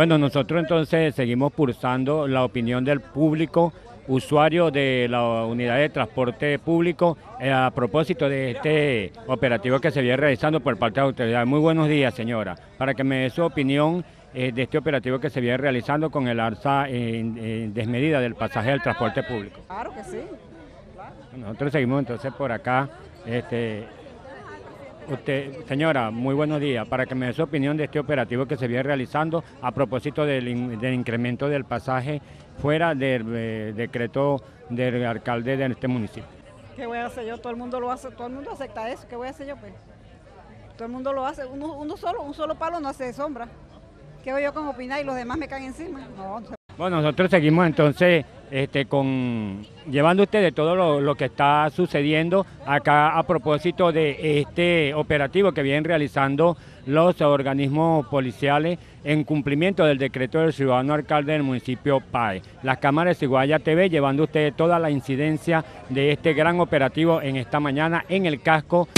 Bueno, nosotros entonces seguimos pulsando la opinión del público usuario de la unidad de transporte público eh, a propósito de este operativo que se viene realizando por parte de la autoridad. Muy buenos días, señora. Para que me dé su opinión eh, de este operativo que se viene realizando con el alza desmedida del pasaje del transporte público. Claro que sí. Nosotros seguimos entonces por acá. Este, Usted, señora, muy buenos días. Para que me dé su opinión de este operativo que se viene realizando a propósito del, incremento del pasaje fuera del eh, decreto del alcalde de este municipio. ¿Qué voy a hacer yo? Todo el mundo lo hace, todo el mundo acepta eso. ¿Qué voy a hacer yo? Pues? Todo el mundo lo hace. Uno, solo, un solo palo no hace sombra. ¿Qué voy yo con opinar y los demás me caen encima? No. Bueno, nosotros seguimos entonces este, con, llevando ustedes todo lo, que está sucediendo acá a propósito de este operativo que vienen realizando los organismos policiales en cumplimiento del decreto del ciudadano alcalde del municipio PAE. Las cámaras de Iguaya TV llevando ustedes toda la incidencia de este gran operativo en esta mañana en el casco.